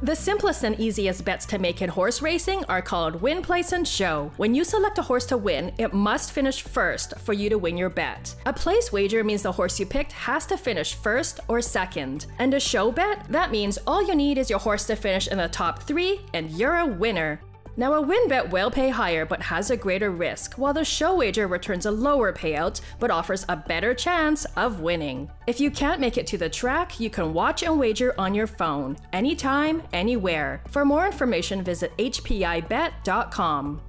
The simplest and easiest bets to make in horse racing are called win, place, and show. When you select a horse to win, it must finish first for you to win your bet. A place wager means the horse you picked has to finish first or second. And a show bet, that means all you need is your horse to finish in the top three and you're a winner. Now, a win bet will pay higher but has a greater risk, while the show wager returns a lower payout but offers a better chance of winning. If you can't make it to the track, you can watch and wager on your phone, anytime, anywhere. For more information, visit hpibet.com.